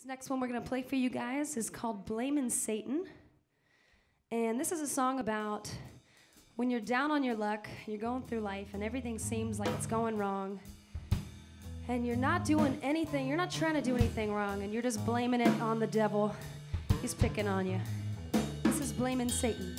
This next one we're going to play for you guys is called Blaming Satan. And this is a song about when you're down on your luck, you're going through life, and everything seems like it's going wrong. And you're not doing anything, you're not trying to do anything wrong, and you're just blaming it on the devil. He's picking on you. This is Blaming Satan.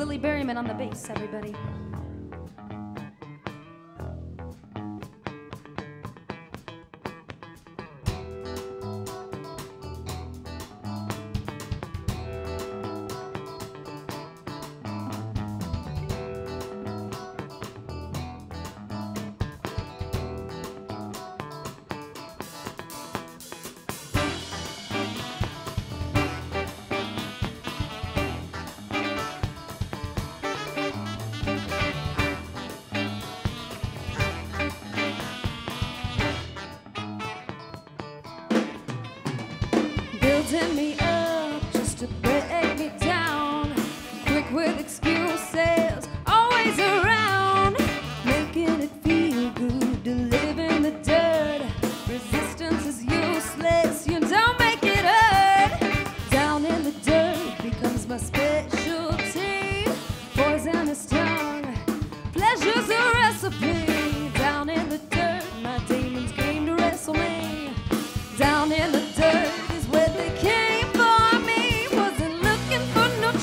Lily Berryman on the bass, everybody.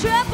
trip.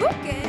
Okay.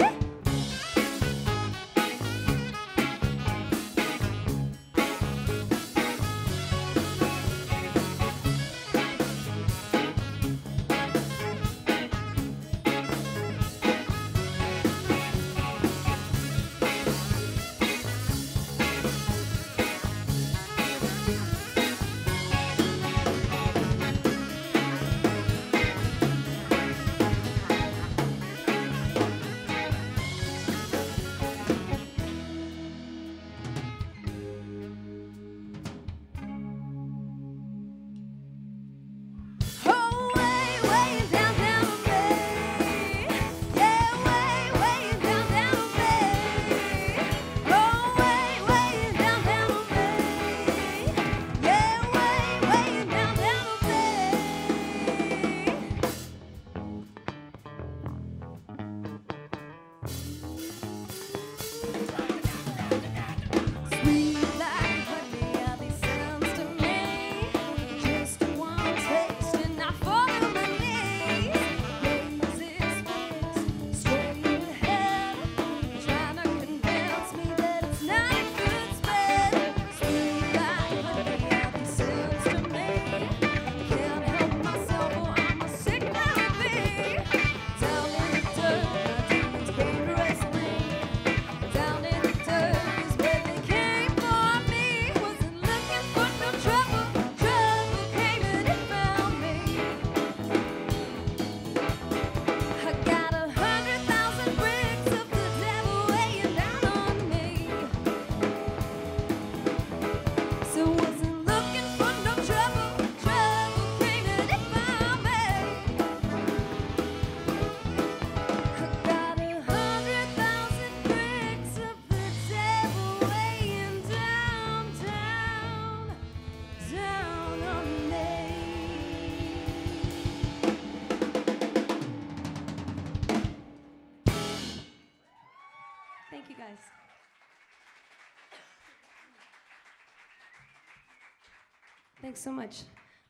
Thanks so much.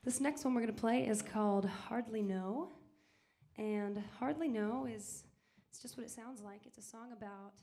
This next one we're going to play is called Hardly Know. And Hardly Know is it's just what it sounds like. It's a song about